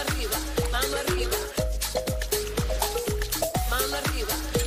mano arriba, mano arriba, mano arriba.